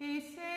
Is.